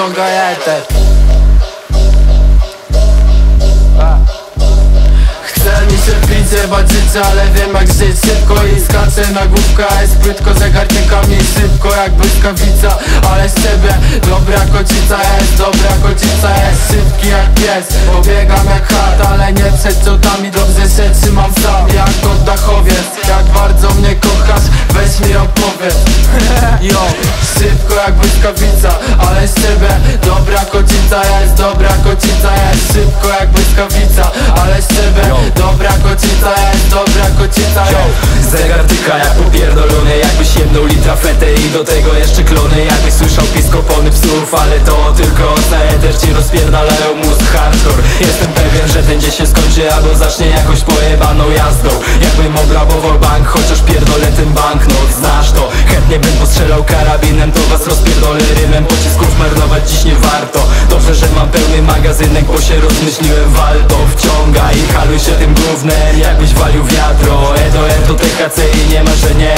eter Chce mi się pić, zjebać życie, ale wiem jak żyć szybko I skaczę na główkę, a jest płytko zegarnikami Szybko jak błyskawica, ale z ciebie Dobra kocica jest, dobra kocica jest Szybki jak pies, pobiegam jak chat Ale nie przed ciotami, dobrze się trzymam sam Jak oddachowiec, jak bardzo mnie kochasz Weź mi opowiedz. Yo, szybko jak błyskawica, z ciebie. Dobra kocica jest, dobra kocica jest Szybko jak błyskawica, ale z jedną litra fety i do tego jeszcze klony. Jakbyś słyszał pisk opony psów Ale to tylko oceny też ci rozpierdalają mózg hardcore. Jestem pewien, że ten dzień się skończy Albo zacznie jakoś pojebaną jazdą. Jakbym obrabował bank, chociaż pierdolę ten banknot. Znasz to, chętnie bym postrzelał karabinem To was rozpierdolę rymem, pocisków marnować dziś nie warto. Dobrze, że mam pełny magazynek, bo się rozmyśliłem. Walto wciąga i haluj się tym gównem. Jakbyś walił wiatro. E do E to THC i nie ma, że nie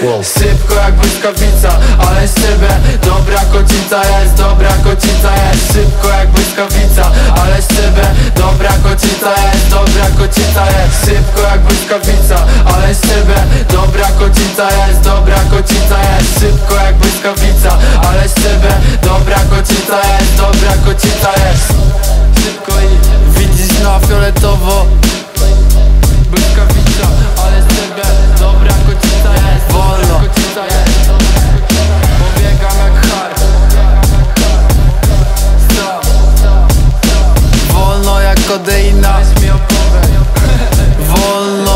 cię Szybko jak błyskawica, ale z ciebie Dobra kocica jest, dobra kocica jest. Szybko jak błyskawica, ale z ciebie Dobra kocica jest, dobra kocica jest. Szybko jak błyskawica, ale z ciebie Dobra kocica jest, dobra kocica jest. Szybko jak błyskawica, ale z ciebie Dobra kocica jest, dobra kocica jest. Szybko i widzisz na fioletowo kodeina Wolno